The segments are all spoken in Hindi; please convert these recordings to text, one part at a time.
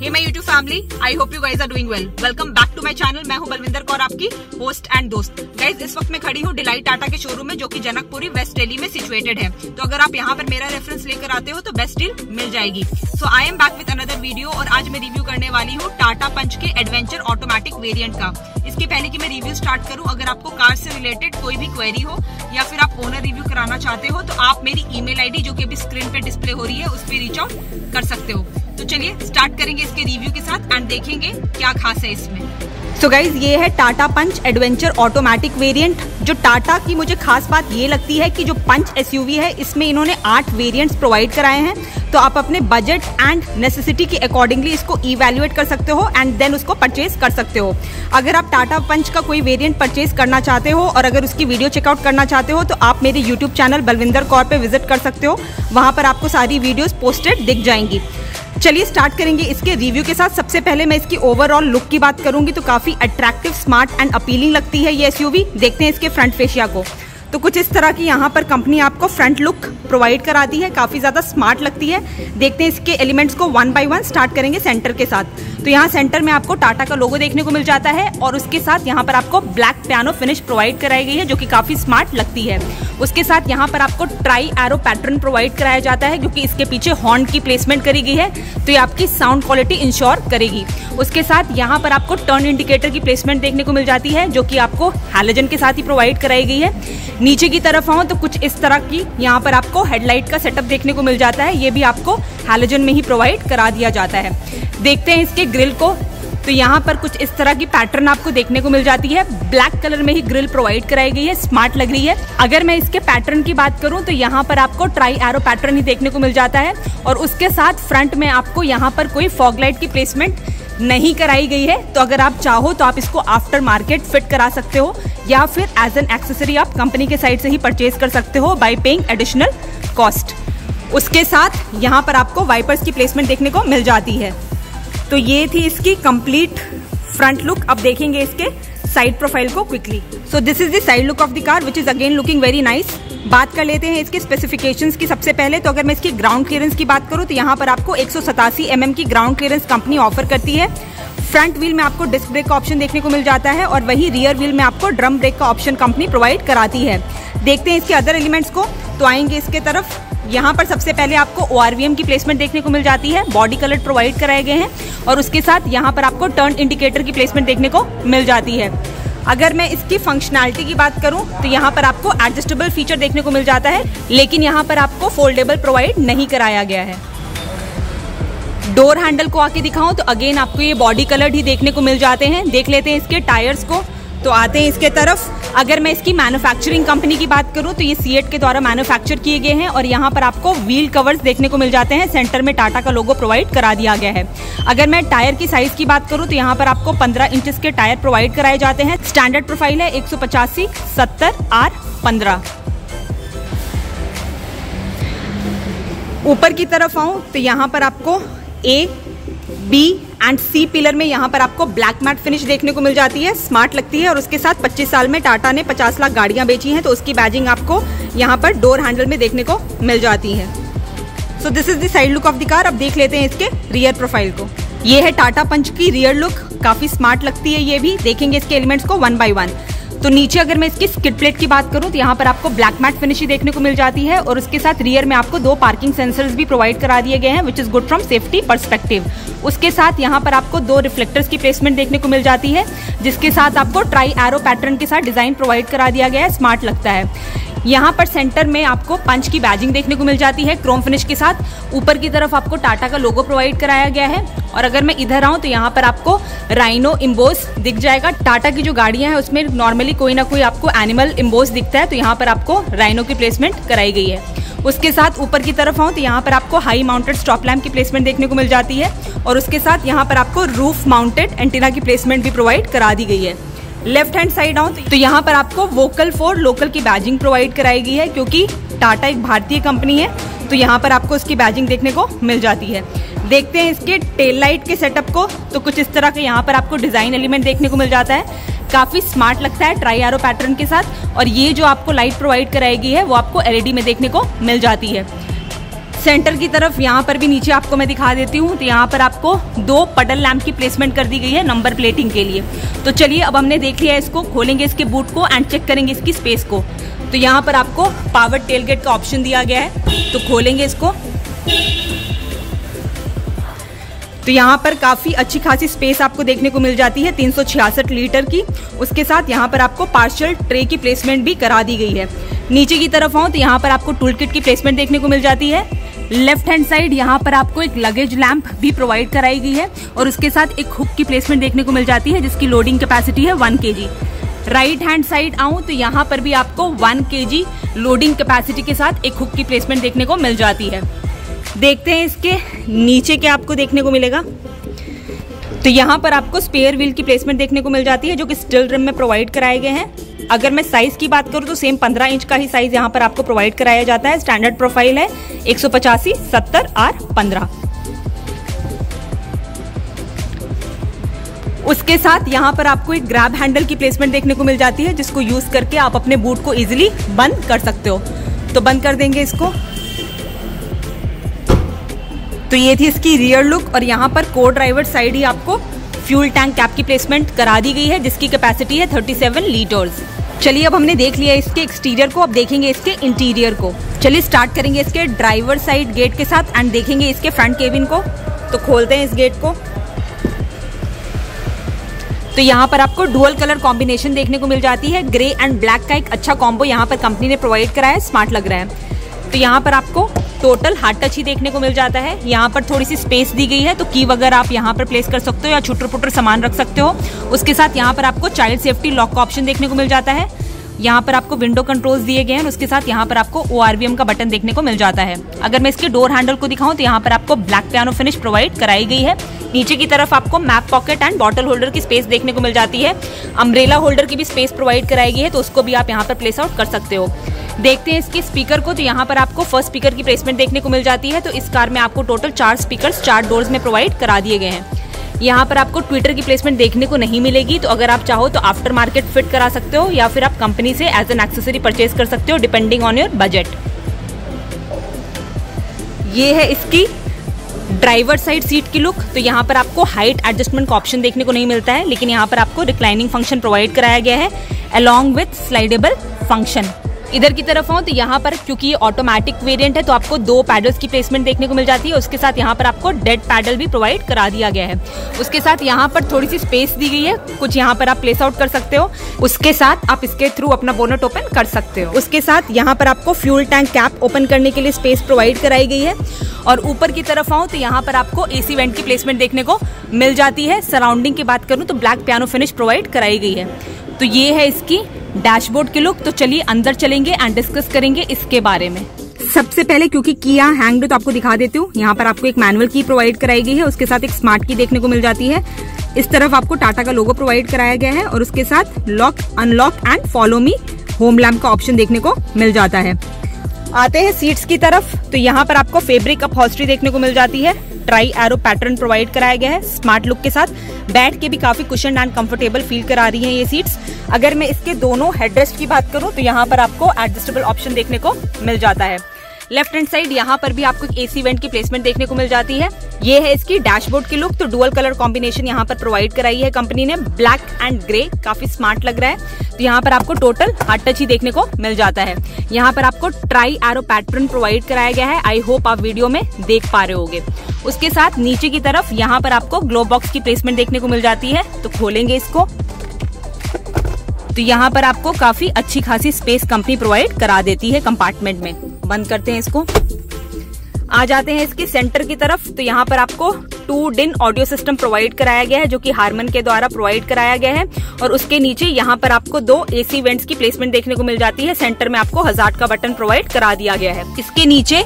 Hey my YouTube family I hope you guys are doing well welcome back to my channel मैं हूँ बलविंदर कौर, आपकी होस्ट एंड दोस्त. गाइज़ इस वक्त मैं खड़ी हूँ डिलाइट टाटा के शोरूम में, जो कि जनकपुरी वेस्ट दिल्ली में सिचुएटेड है. तो अगर आप यहाँ पर मेरा रेफरेंस लेकर आते हो तो बेस्ट डील मिल जाएगी. So I am back with another video और आज मैं रिव्यू करने वाली हूँ टाटा पंच के एडवेंचर ऑटोमेटिक वेरियंट का. इसके पहले की मैं रिव्यू स्टार्ट करूँ, अगर आपको कार से रिलेटेड कोई भी क्वेरी हो, या फिर आप ओनर रिव्यू कराना चाहते हो तो आप मेरी ईमेल आईडी जो कि अभी स्क्रीन पे डिस्प्ले हो रही है, उस पर रीच आउट कर सकते हो. तो चलिए स्टार्ट करेंगे इसके रिव्यू के साथ एंड देखेंगे क्या खास है इसमें। सो so गाइज़ ये है Tata Punch adventure automatic variant जो टाटा की मुझे खास बात ये लगती है कि जो पंच एसयूवी है, इसमें इन्होंने आठ वेरिएंट्स प्रोवाइड कराए हैं। तो आप अपने बजट एंड नेसेसिटी के अकॉर्डिंगली इसको इवेल्युएट कर सकते हो एंड देन उसको परचेज कर सकते हो। अगर आप टाटा पंच का कोई वेरिएंट परचेज करना चाहते हो और अगर उसकी वीडियो चेकआउट करना चाहते हो तो आप मेरे यूट्यूब चैनल बलविंदर कौर पर विज़िट कर सकते हो। वहाँ पर आपको सारी वीडियोज़ पोस्टेड दिख जाएँगी। चलिए स्टार्ट करेंगे इसके रिव्यू के साथ। सबसे पहले मैं इसकी ओवरऑल लुक की बात करूँगी तो काफ़ी अट्रैक्टिव स्मार्ट एंड अपीलिंग लगती है ये एसयूवी देखते हैं इसके फ्रंट फेशिया को। तो कुछ इस तरह की यहाँ पर कंपनी आपको फ्रंट लुक प्रोवाइड कराती है। काफ़ी ज़्यादा स्मार्ट लगती है। देखते हैं इसके एलिमेंट्स को वन बाय वन स्टार्ट करेंगे सेंटर के साथ। तो यहाँ सेंटर में आपको टाटा का लोगो देखने को मिल जाता है और उसके साथ यहाँ पर आपको ब्लैक पियानो फिनिश प्रोवाइड कराई गई है, जो कि काफ़ी स्मार्ट लगती है। उसके साथ यहाँ पर आपको ट्राई एरो पैटर्न प्रोवाइड कराया जाता है क्योंकि इसके पीछे हॉर्न की प्लेसमेंट करी गई है तो ये आपकी साउंड क्वालिटी इंश्योर करेगी। उसके साथ यहाँ पर आपको टर्न इंडिकेटर की प्लेसमेंट देखने को मिल जाती है, जो कि आपको हेलोजन के साथ ही प्रोवाइड कराई गई है। नीचे की तरफ़ आऊँ तो कुछ इस तरह की यहाँ पर आपको हेडलाइट का सेटअप देखने को मिल जाता है, ये भी आपको हेलोजन में ही प्रोवाइड करा दिया जाता है। देखते हैं इसके ग्रिल को तो यहाँ पर कुछ इस तरह की पैटर्न आपको देखने को मिल जाती है। ब्लैक कलर में ही ग्रिल प्रोवाइड कराई गई है स्मार्ट लग रही है। अगर मैं इसके पैटर्न की बात करूँ तो यहाँ पर आपको ट्राई एरो पैटर्न ही देखने को मिल जाता है। और उसके साथ फ्रंट में आपको यहाँ पर कोई फॉगलाइट की प्लेसमेंट नहीं कराई गई है। तो अगर आप चाहो तो आप इसको आफ्टर मार्केट फिट करा सकते हो, या फिर एज एन एक्सेसरी आप कंपनी के साइड से ही परचेज कर सकते हो बाई पेइंग एडिशनल कॉस्ट उसके साथ यहाँ पर आपको वाइपर्स की प्लेसमेंट देखने को मिल जाती है। तो ये थी इसकी कंप्लीट फ्रंट लुक अब देखेंगे इसके साइड प्रोफ़ाइल को quickly so this is the side look of the car which is again looking very nice बात कर लेते हैं इसके स्पेसिफिकेशंस की सबसे पहले. तो अगर मैं इसकी ग्राउंड क्लियरेंस की बात करूँ तो यहाँ पर आपको एक सौ mm की ग्राउंड क्लियरेंस कंपनी ऑफ़र करती है. फ्रंट व्हील में आपको डिस्क ब्रेक का ऑप्शन देखने को मिल जाता है और वही रियर व्हील में आपको ड्रम ब्रेक का ऑप्शन कंपनी प्रोवाइड कराती है. देखते हैं इसके अदर एलिमेंट्स को। तो आएँगे इसके तरफ़। यहाँ पर सबसे पहले आपको ओआरवीएम की प्लेसमेंट देखने को मिल जाती है। बॉडी कलर प्रोवाइड कराए गए हैं। और उसके साथ यहाँ पर आपको टर्न इंडिकेटर की प्लेसमेंट देखने को मिल जाती है। अगर मैं इसकी फंक्शनैलिटी की बात करूँ तो यहाँ पर आपको एडजस्टेबल फीचर देखने को मिल जाता है। लेकिन यहाँ पर आपको फोल्डेबल प्रोवाइड नहीं कराया गया है। डोर हैंडल को आके दिखाऊँ तो अगेन आपको ये बॉडी कलर ही देखने को मिल जाते हैं। देख लेते हैं इसके टायर्स को। तो आते हैं इसके तरफ़। अगर मैं इसकी मैन्युफैक्चरिंग कंपनी की बात करूँ तो ये सीएट के द्वारा मैन्युफैक्चर किए गए हैं और यहाँ पर आपको व्हील कवर्स देखने को मिल जाते हैं। सेंटर में टाटा का लोगो प्रोवाइड करा दिया गया है। अगर मैं टायर की साइज़ की बात करूँ तो यहाँ पर आपको 15 इंचेस के टायर प्रोवाइड कराए जाते हैं। स्टैंडर्ड प्रोफ़ाइल है एक सौ पचासी, सत्तर, आर, पंद्रह। ऊपर की तरफ़ आऊँ तो यहाँ पर आपको A B and C pillar में यहाँ पर आपको ब्लैक मैट फिनिश देखने को मिल जाती है स्मार्ट लगती है और उसके साथ 25 साल में टाटा ने 50 लाख गाड़ियाँ बेची हैं तो उसकी बैजिंग आपको यहाँ पर डोर हैंडल में देखने को मिल जाती है। So this is the side look of the car अब देख लेते हैं इसके रियर प्रोफ़ाइल को। ये है टाटा पंच की रियर लुक काफ़ी स्मार्ट लगती है ये भी, देखेंगे इसके एलिमेंट्स को वन बाई वन तो नीचे अगर मैं इसकी स्किट प्लेट की बात करूँ तो यहाँ पर आपको ब्लैक मैट फिनिश देखने को मिल जाती है और उसके साथ रियर में आपको दो पार्किंग सेंसर्स भी प्रोवाइड करा दिए गए हैं which is good from safety perspective उसके साथ यहाँ पर आपको दो रिफ्लेक्टर्स की प्लेसमेंट देखने को मिल जाती है, जिसके साथ आपको ट्राई एरो पैटर्न के साथ डिज़ाइन प्रोवाइड करा दिया गया है स्मार्ट लगता है। यहाँ पर सेंटर में आपको पंच की बैजिंग देखने को मिल जाती है क्रोम फिनिश के साथ। ऊपर की तरफ़ आपको टाटा का लोगो प्रोवाइड कराया गया है। और अगर मैं इधर आऊँ तो यहाँ पर आपको राइनो इम्बोस दिख जाएगा। टाटा की जो गाड़ियाँ हैं, उसमें नॉर्मली कोई ना कोई आपको एनिमल इम्बोस दिखता है तो यहाँ पर आपको राइनो की प्लेसमेंट कराई गई है। उसके साथ ऊपर की तरफ़ आऊँ तो यहाँ पर आपको हाई माउंटेड स्टॉप लैम्प की प्लेसमेंट देखने को मिल जाती है। और उसके साथ यहाँ पर आपको रूफ माउंटेड एंटीना की प्लेसमेंट भी प्रोवाइड करा दी गई है। लेफ़्ट हैंड साइड आऊँ तो यहाँ पर आपको वोकल फॉर लोकल की बैजिंग प्रोवाइड कराई गई है, क्योंकि टाटा एक भारतीय कंपनी है तो यहाँ पर आपको उसकी बैजिंग देखने को मिल जाती है। देखते हैं इसके टेल लाइट के सेटअप को तो कुछ इस तरह का यहाँ पर आपको डिज़ाइन एलिमेंट देखने को मिल जाता है। काफ़ी स्मार्ट लगता है ट्राई आरो पैटर्न के साथ, और ये जो आपको लाइट प्रोवाइड कराई गई है, वो आपको एलईडी में देखने को मिल जाती है। सेंटर की तरफ़, यहाँ पर भी नीचे आपको मैं दिखा देती हूँ तो यहाँ पर आपको दो पडल लैम्प की प्लेसमेंट कर दी गई है नंबर प्लेटिंग के लिए। तो चलिए, अब हमने देख लिया इसको, खोलेंगे इसके बूट को एंड चेक करेंगे इसकी स्पेस को। तो यहाँ पर आपको पावर टेलगेट का ऑप्शन दिया गया है तो खोलेंगे इसको। तो यहाँ पर काफ़ी अच्छी खासी स्पेस आपको देखने को मिल जाती है, तीन सौ छियासठ लीटर की। उसके साथ यहाँ पर आपको पार्शियल ट्रे की प्लेसमेंट भी करा दी गई है। नीचे की तरफ़ आऊँ तो यहाँ पर आपको टूल किट की प्लेसमेंट देखने को मिल जाती है। लेफ़्ट हैंड साइड यहाँ पर आपको एक लगेज लैंप भी प्रोवाइड कराई गई है और उसके साथ एक हुक की प्लेसमेंट देखने को मिल जाती है, जिसकी लोडिंग कैपेसिटी है वन के राइट हैंड साइड आऊँ तो यहाँ पर भी आपको वन के लोडिंग कैपेसिटी के साथ एक हुक की प्लेसमेंट देखने को मिल जाती है। देखते हैं इसके नीचे क्या आपको देखने को मिलेगा। तो यहाँ पर आपको स्पेयर व्हील की प्लेसमेंट देखने को मिल जाती है, जो कि स्टिल रिम में प्रोवाइड कराए गए हैं। अगर मैं साइज़ की बात करूँ तो सेम 15 इंच का ही साइज़ यहाँ पर आपको प्रोवाइड कराया जाता है। स्टैंडर्ड प्रोफ़ाइल है एक सौ पचासी, सत्तर आर पंद्रह। उसके साथ यहाँ पर आपको एक ग्रैब हैंडल की प्लेसमेंट देखने को मिल जाती है, जिसको यूज़ करके आप अपने बूट को इजिली बंद कर सकते हो। तो बंद कर देंगे इसको। तो ये थी इसकी रियर लुक और यहाँ पर को ड्राइवर साइड ही आपको फ्यूल टैंक कैप की प्लेसमेंट करा दी गई है, जिसकी कैपेसिटी है 37 लीटर्स। चलिए, अब हमने देख लिया इसके एक्सटीरियर को, अब देखेंगे इसके इंटीरियर को। चलिए, स्टार्ट करेंगे इसके ड्राइवर साइड गेट के साथ एंड देखेंगे इसके फ्रंट केबिन को। तो खोलते हैं इस गेट को। तो यहाँ पर आपको डुअल कलर कॉम्बिनेशन देखने को मिल जाती है। ग्रे एंड ब्लैक का एक अच्छा कॉम्बो यहाँ पर कंपनी ने प्रोवाइड कराया है स्मार्ट लग रहा है। तो यहाँ पर आपको टोटल हार्ड टच ही देखने को मिल जाता है। यहाँ पर थोड़ी सी स्पेस दी गई है तो की वगैरह आप यहाँ पर प्लेस कर सकते हो या छुटर पुटर सामान रख सकते हो। उसके साथ यहाँ पर आपको चाइल्ड सेफ्टी लॉक का ऑप्शन देखने को मिल जाता है। यहाँ पर आपको विंडो कंट्रोल्स दिए गए हैं उसके साथ यहाँ पर आपको ओआरवीएम का बटन देखने को मिल जाता है। अगर मैं इसके डोर हैंडल को दिखाऊँ तो यहाँ पर आपको ब्लैक पियानो फिनिश प्रोवाइड कराई गई है। नीचे की तरफ़ आपको map pocket and bottle holder की स्पेस देखने को मिल जाती है। अम्ब्रेला होल्डर की भी स्पेस प्रोवाइड कराई गई है तो उसको भी आप यहाँ पर प्लेस आउट कर सकते हो। देखते हैं इसके स्पीकर को तो यहाँ पर आपको फ़र्स्ट स्पीकर की प्लेसमेंट देखने को मिल जाती है तो इस कार में आपको टोटल चार स्पीकर चार डोर्स में प्रोवाइड करा दिए गए हैं। यहाँ पर आपको ट्विटर की प्लेसमेंट देखने को नहीं मिलेगी तो अगर आप चाहो तो आफ्टर मार्केट फिट करा सकते हो, या फिर आप कंपनी से एज एन एक्सेसरी परचेज कर सकते हो डिपेंडिंग ऑन योर बजट ये है इसकी ड्राइवर साइड सीट की लुक तो यहाँ पर आपको हाइट एडजस्टमेंट का ऑप्शन देखने को नहीं मिलता है, लेकिन यहाँ पर आपको रिक्लाइनिंग फ़ंक्शन प्रोवाइड कराया गया है अलॉन्ग विथ स्लाइडेबल फ़ंक्शन इधर की तरफ़ हो तो यहाँ पर क्योंकि ऑटोमेटिक वेरिएंट है तो आपको दो पैडल्स की प्लेसमेंट देखने को मिल जाती है। उसके साथ यहाँ पर आपको डेड पैडल भी प्रोवाइड करा दिया गया है। उसके साथ यहाँ पर थोड़ी सी स्पेस दी गई है। कुछ यहाँ पर आप प्लेस आउट कर सकते हो। उसके साथ आप इसके थ्रू अपना बोनट ओपन कर सकते हो। उसके साथ यहाँ पर आपको फ्यूल टैंक कैप ओपन करने के लिए स्पेस प्रोवाइड कराई गई है। और ऊपर की तरफ़ आऊँ तो यहाँ पर आपको एसी वेंट की प्लेसमेंट देखने को मिल जाती है। सराउंडिंग की बात करूँ तो ब्लैक पियानो फिनिश प्रोवाइड कराई गई है। तो ये है इसकी डैशबोर्ड के लुक तो चलिए अंदर चलेंगे एंड डिस्कस करेंगे इसके बारे में। सबसे पहले, क्योंकि किया हैंग तो आपको दिखा देती हूँ, यहाँ पर आपको एक मैनुअल की प्रोवाइड कराई गई है, उसके साथ एक स्मार्ट की देखने को मिल जाती है। इस तरफ़ आपको टाटा का लोगो प्रोवाइड कराया गया है, और उसके साथ lock unlock and follow me home lamp का ऑप्शन देखने को मिल जाता है। आते हैं सीट्स की तरफ़ तो यहाँ पर आपको फेब्रिक अपहॉस्ट्री देखने को मिल जाती है। ट्राई एरो पैटर्न प्रोवाइड कराया गया है, स्मार्ट लुक के साथ। बैठ के भी काफ़ी कुशन एंड कंफर्टेबल फील करा रही है ये सीट्स अगर मैं इसके दोनों हेडरेस्ट की बात करूँ तो यहाँ पर आपको एडजस्टेबल ऑप्शन देखने को मिल जाता है। लेफ़्ट हैंड साइड यहाँ पर भी आपको एसी वेंट की प्लेसमेंट देखने को मिल जाती है। ये है इसकी डैशबोर्ड की लुक। तो डुअल कलर कॉम्बिनेशन यहाँ पर प्रोवाइड कराई है कंपनी ने। ब्लैक एंड ग्रे, काफ़ी स्मार्ट लग रहा है। तो यहाँ पर आपको टोटल हार्ड टच ही देखने को मिल जाता है। यहाँ पर आपको ट्राई एरो पैटर्न प्रोवाइड कराया गया है। आई होप आप वीडियो में देख पा रहे होगे। उसके साथ नीचे की तरफ़ यहाँ पर आपको ग्लो बॉक्स की प्लेसमेंट देखने को मिल जाती है। तो खोलेंगे इसको। तो यहाँ पर आपको काफ़ी अच्छी खासी स्पेस कंपनी प्रोवाइड करा देती है कंपार्टमेंट में। बंद करते हैं इसको। आ जाते हैं इसके सेंटर की तरफ़। तो यहाँ पर आपको two DIN audio system provide कराया गया है, जो कि हारमन के द्वारा प्रोवाइड कराया गया है। और उसके नीचे यहाँ पर आपको दो एसी वेंट्स की प्लेसमेंट देखने को मिल जाती है। सेंटर में आपको हज़ार का बटन प्रोवाइड करा दिया गया है। इसके नीचे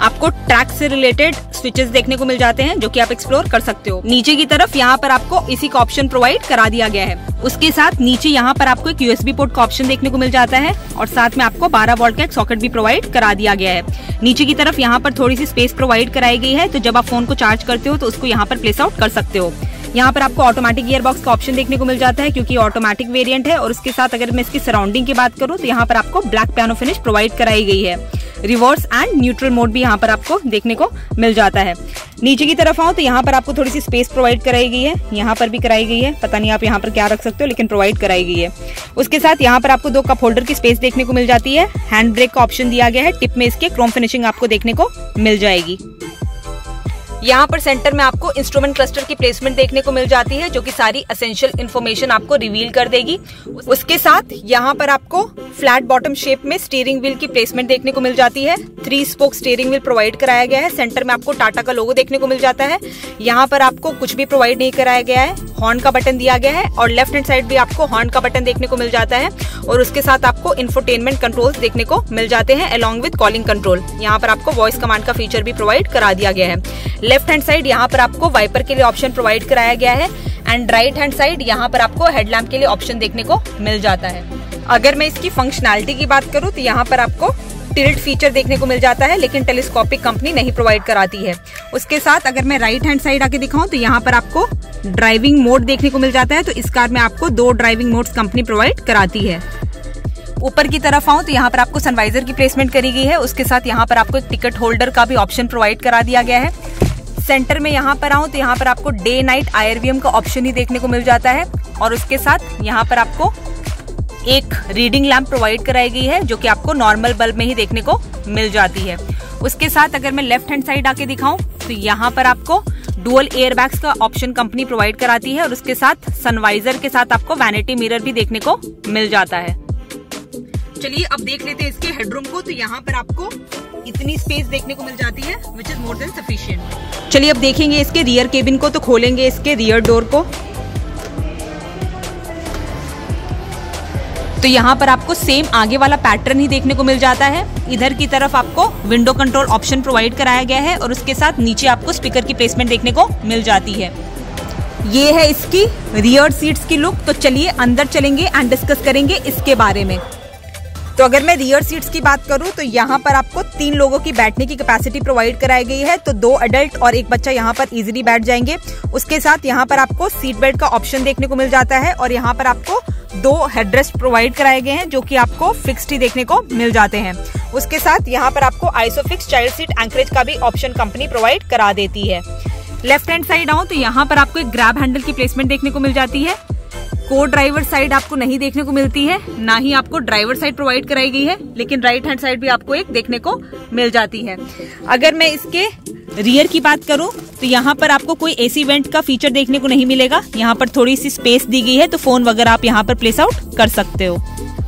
आपको ट्रैक से रिलेटेड स्विचेस देखने को मिल जाते हैं, जो कि आप एक्सप्लोर कर सकते हो। नीचे की तरफ़ यहाँ पर आपको इसी का ऑप्शन प्रोवाइड करा दिया गया है। उसके साथ नीचे यहाँ पर आपको एक यूएसबी पोर्ट का ऑप्शन देखने को मिल जाता है, और साथ में आपको 12 वोल्ट का एक सॉकेट भी प्रोवाइड करा दिया गया है। नीचे की तरफ़ यहाँ पर थोड़ी सी स्पेस प्रोवाइड कराई गई है तो जब आप फ़ोन को चार्ज करते हो तो उसको यहाँ पर प्लेस आउट कर सकते हो। यहाँ पर आपको ऑटोमेटिक गियर बॉक्स का ऑप्शन देखने को मिल जाता है, क्योंकि ऑटोमेटिक वेरिएंट है, और उसके साथ अगर मैं इसकी सराउंडिंग की बात करूँ तो यहाँ पर आपको ब्लैक पियानो फिनिश प्रोवाइड कराई गई है। रिवर्स एंड न्यूट्रल मोड भी यहाँ पर आपको देखने को मिल जाता है। नीचे की तरफ़ आओ तो यहाँ पर आपको थोड़ी सी स्पेस प्रोवाइड कराई गई है। यहाँ पर भी कराई गई है। पता नहीं आप यहाँ पर क्या रख सकते हो, लेकिन प्रोवाइड कराई गई है। उसके साथ यहाँ पर आपको दो कप होल्डर की स्पेस देखने को मिल जाती है। हैंड ब्रेक का ऑप्शन दिया गया है। टिप में इसके क्रोम फिनिशिंग आपको देखने को मिल जाएगी। यहाँ पर सेंटर में आपको इंस्ट्रूमेंट क्लस्टर की प्लेसमेंट देखने को मिल जाती है, जो कि सारी असेंशियल इन्फॉर्मेशन आपको रिवील कर देगी। उसके साथ यहाँ पर आपको फ्लैट बॉटम शेप में स्टीयरिंग व्हील की प्लेसमेंट देखने को मिल जाती है। Three spoke steering wheel provide कराया गया है। सेंटर में आपको टाटा का लोगो देखने को मिल जाता है। यहाँ पर आपको कुछ भी प्रोवाइड नहीं कराया गया है। हॉर्न का बटन दिया गया है और लेफ़्ट हैंड साइड भी आपको हॉर्न का बटन देखने को मिल जाता है और उसके साथ आपको इन्फोटेनमेंट कंट्रोल देखने को मिल जाते हैं अलॉन्ग विद कॉलिंग कंट्रोल यहाँ पर आपको वॉइस कमांड का फीचर भी प्रोवाइड करा दिया गया है। लेफ़्ट हैंड साइड यहाँ पर आपको वाइपर के लिए ऑप्शन प्रोवाइड कराया गया है एंड राइट हैंड साइड यहाँ पर आपको हेडलैम्प के लिए ऑप्शन देखने को मिल जाता है। अगर मैं इसकी फंक्शनैलिटी की बात करूँ तो यहाँ पर आपको टिल्ट फीचर देखने को मिल जाता है, लेकिन टेलीस्कोपिक कंपनी नहीं प्रोवाइड कराती है। उसके साथ अगर मैं राइट हैंड साइड आके दिखाऊँ तो यहाँ पर आपको ड्राइविंग मोड देखने को मिल जाता है तो इस कार में आपको दो ड्राइविंग मोड्स कंपनी प्रोवाइड कराती है। ऊपर की तरफ़ आऊँ तो यहाँ पर आपको सनवाइजर की प्लेसमेंट करी गई है। उसके साथ यहाँ पर आपको टिकट होल्डर का भी ऑप्शन प्रोवाइड करा दिया गया है। सेंटर में यहाँ पर आऊँ तो यहाँ पर आपको डे नाइट आयरवीएम का ऑप्शन ही देखने को मिल जाता है और उसके साथ यहाँ पर आपको एक रीडिंग लैम्प प्रोवाइड कराई गई है, जो कि आपको नॉर्मल बल्ब में ही देखने को मिल जाती है। उसके साथ अगर मैं लेफ़्ट हैंड साइड आके दिखाऊँ तो यहाँ पर आपको डुअल एयर बैग्स का ऑप्शन कंपनी प्रोवाइड कराती है और उसके साथ सनवाइजर के साथ आपको वैनिटी मिरर भी देखने को मिल जाता है। चलिए अब देख लेते हैं इसके हेडरूम को तो यहाँ पर आपको इतनी स्पेस देखने को मिल जाती है which is more than sufficient चलिए, अब देखेंगे इसके रियर केबिन को तो खोलेंगे इसके रियर डोर को। तो यहाँ पर आपको सेम आगे वाला पैटर्न ही देखने को मिल जाता है। इधर की तरफ़ आपको विंडो कंट्रोल ऑप्शन प्रोवाइड कराया गया है और उसके साथ नीचे आपको स्पीकर की प्लेसमेंट देखने को मिल जाती है। ये है इसकी रियर सीट्स की लुक तो चलिए, अंदर चलेंगे एंड डिस्कस करेंगे इसके बारे में। तो अगर मैं रियर सीट्स की बात करूँ तो यहाँ पर आपको तीन लोगों की बैठने की कैपेसिटी प्रोवाइड कराई गई है। तो दो अडल्ट और एक बच्चा यहाँ पर इजीली बैठ जाएँगे। उसके साथ यहाँ पर आपको सीट बेल्ट का ऑप्शन देखने को मिल जाता है और यहाँ पर आपको दो हेडरेस्ट प्रोवाइड कराए गए हैं, जो कि आपको फिक्स्ड ही देखने को मिल जाते हैं। उसके साथ यहाँ पर आपको आइसोफिक्स चाइल्ड सीट एंकरेज का भी ऑप्शन कंपनी प्रोवाइड करा देती है। लेफ़्ट हैंड साइड आऊँ तो यहाँ पर आपको एक ग्रैब हैंडल की प्लेसमेंट देखने को मिल जाती है। को ड्राइवर साइड आपको नहीं देखने को मिलती है, ना ही आपको ड्राइवर साइड प्रोवाइड कराई गई है, लेकिन राइट हैंड साइड भी आपको एक देखने को मिल जाती है। अगर मैं इसके रियर की बात करूँ तो यहाँ पर आपको कोई एसी वेंट का फीचर देखने को नहीं मिलेगा। यहाँ पर थोड़ी सी स्पेस दी गई है तो फ़ोन वगैरह आप यहाँ पर प्लेस आउट कर सकते हो।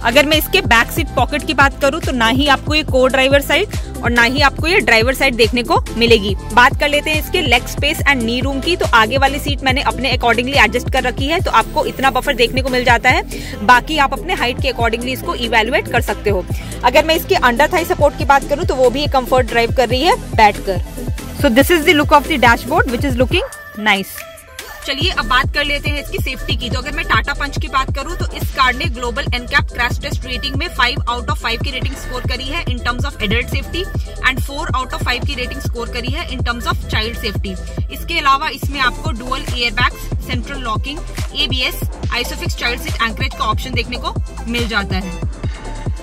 अगर मैं इसके बैक सीट पॉकेट की बात करूँ तो ना ही आपको ये को ड्राइवर साइड और ना ही आपको ये ड्राइवर साइड देखने को मिलेगी। बात कर लेते हैं इसके leg space and knee room की। तो आगे वाली सीट मैंने अपने अकॉर्डिंगली एडजस्ट कर रखी है तो आपको इतना बफर देखने को मिल जाता है। बाकी आप अपने हाइट के अकॉर्डिंगली इसको इवेलुएट कर सकते हो। अगर मैं इसके अंडर थाई सपोर्ट की बात करूँ तो वो भी कंफर्ट ड्राइव कर रही है बैठ कर so this is the look of the dashboard which is looking nice चलिए अब बात कर लेते हैं इसकी सेफ्टी की। तो अगर मैं टाटा पंच की बात करूँ तो इस कार ने global NCAP crash test rating में फाइव आउट ऑफ़ फाइव की रेटिंग स्कोर करी है in terms of adult safety and four out of five की रेटिंग स्कोर करी है in terms of child safety इसके अलावा इसमें आपको dual air bags central locking ABS isofix child seat anchorage का ऑप्शन देखने को मिल जाता है।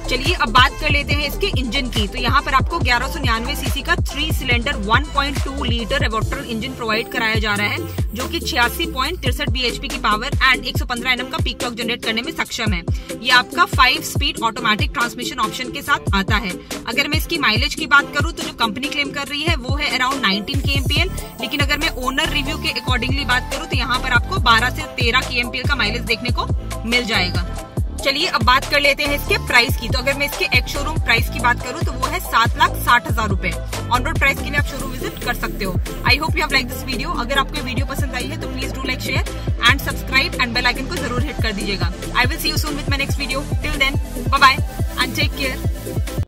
चलिए अब बात कर लेते हैं इसके इंजन की। तो यहाँ पर आपको ग्यारह सौ निन्यानवे सीसी का three cylinder 1.2 litre Revotron engine provide कराया जा रहा है, जो कि छियासी पॉइंट तिरसठ बीएचपी की पावर एंड 115 सौ पंद्रह एनएम का पीक टॉक जनरेट करने में सक्षम है। ये आपका five speed automatic transmission option के साथ आता है। अगर मैं इसकी माइलेज की बात करूँ तो जो कंपनी क्लेम कर रही है, वो है अराउंड नाइनटीन के लेकिन अगर मैं ओनर रिव्यू के अकॉर्डिंगली बात करूँ तो यहाँ पर आपको बारह से तेरह के का माइलेज देखने को मिल जाएगा। चलिए अब बात कर लेते हैं इसके प्राइस की। तो अगर मैं इसके एक शोरूम प्राइस की बात करूँ तो वो है सात लाख साठ हज़ार रूपए। ऑन रोड प्राइस के लिए आप शोरूम विज़िट कर सकते हो। I hope you have like this video अगर आपको वीडियो पसंद आई है तो please do like share and subscribe and bell icon को ज़रूर हिट कर दीजिएगा। I will see you soon with my next video till then bye and take care